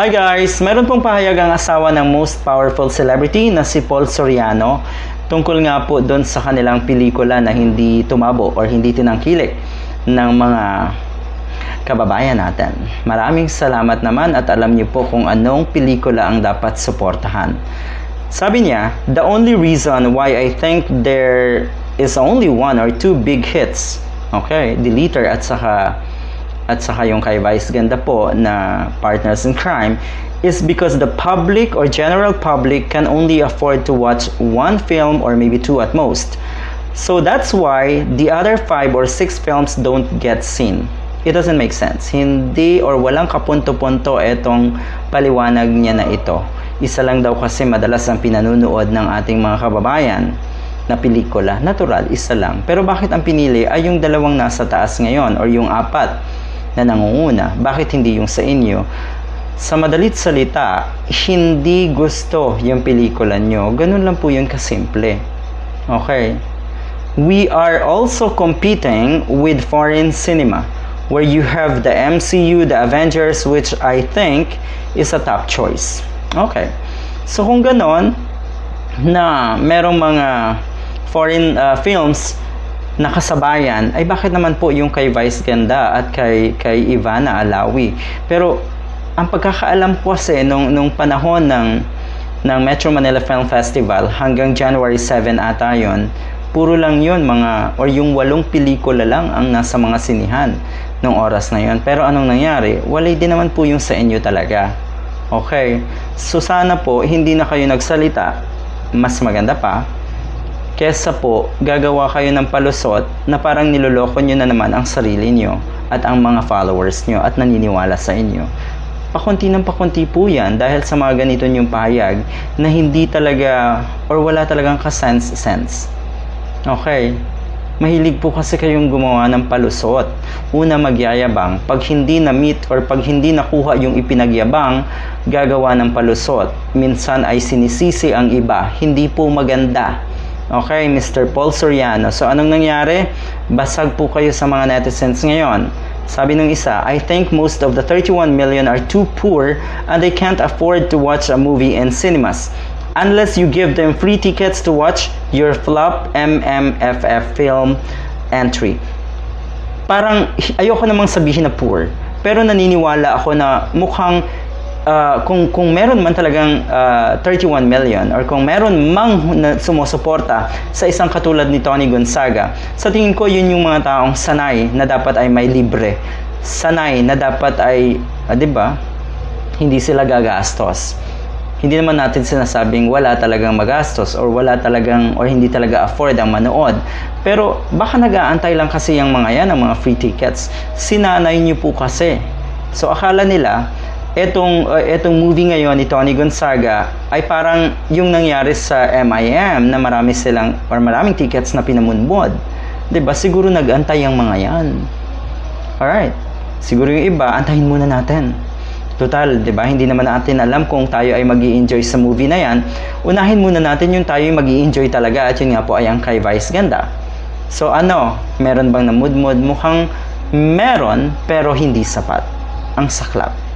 Hi guys! Meron pong pahayag ang asawa ng most powerful celebrity na si Paul Soriano tungkol nga po doon sa kanilang pelikula na hindi tumabo or hindi tinangkilik ng mga kababayan natin. Maraming salamat naman at alam niyo po kung anong pelikula ang dapat suportahan. Sabi niya, the only reason why I think there is only one or two big hits, okay, Deleter at saka at saka yung kay Vice Ganda po na Partners in Crime is because the public or general public can only afford to watch one film or maybe two at most. So that's why the other five or six films don't get seen. It doesn't make sense. Hindi or walang kapunto-punto etong paliwanag niya na ito. Isa lang daw kasi madalas ang pinanunood ng ating mga kababayan na pelikula. Natural, isa lang. Pero bakit ang pinili ay yung dalawang nasa taas ngayon or yung apat na nangunguna? Bakit hindi yung sa inyo? Sa madalit salita, hindi gusto yung pelikula nyo. Ganun lang po yun kasimple. Okay? We are also competing with foreign cinema where you have the MCU, the Avengers, which I think is a top choice. Okay. So kung ganon, na merong mga foreign uh, films na kasabayan, ay bakit naman po yung kay Vice Ganda at kay, kay Ivana Alawi? Pero ang pagkakaalam ko kasi nung, nung panahon ng, ng Metro Manila Film Festival hanggang January 7 ata yon puro lang yun mga or yung walong pelikula lang ang nasa mga sinihan nung oras na yon pero anong nangyari? Walay din naman po yung sa inyo talaga. Okay? So sana po hindi na kayo nagsalita. Mas maganda pa kesa po gagawa kayo ng palusot na parang niloloko nyo na naman ang sarili nyo at ang mga followers nyo at naniniwala sa inyo pakunti ng pakunti po yan dahil sa mga ganito yung pahayag na hindi talaga or wala talagang kasense-sense Okay. Mahilig po kasi kayong gumawa ng palusot. Una magyayabang. Pag hindi na-meet or pag hindi nakuha yung ipinagyabang, gagawa ng palusot. Minsan ay sinisisi ang iba. Hindi po maganda. Okay, Mr. Paul Soriano. So, anong nangyari? Basag po kayo sa mga netizens ngayon. Sabi ng isa, I think most of the 31 million are too poor and they can't afford to watch a movie in cinemas unless you give them free tickets to watch your flop MMFF film entry. Parang ayoko namang sabihin na poor, pero naniniwala ako na mukhang uh, kung kung meron man talagang uh, 31 million or kung meron mang sumusuporta sa isang katulad ni Tony Gonzaga, sa tingin ko yun yung mga taong sanay na dapat ay may libre. Sanay na dapat ay, uh, 'di ba? Hindi sila gagastos hindi naman natin sinasabing wala talagang magastos or wala talagang or hindi talaga afford ang manood. Pero baka nag-aantay lang kasi yung mga yan, ang mga free tickets. Sinanay niyo po kasi. So akala nila, etong, uh, etong movie ngayon ni Tony Gonzaga ay parang yung nangyari sa MIM na marami silang or maraming tickets na pinamunbod. 'Di ba? Siguro nag-antay ang mga yan. Alright. Siguro yung iba, antayin muna natin. Total, 'di ba? Hindi naman natin alam kung tayo ay magi enjoy sa movie na 'yan. Unahin muna natin yung tayo magi enjoy talaga at yun nga po ay ang kay Vice Ganda. So ano, meron bang namudmod? Mukhang meron pero hindi sapat. Ang saklap.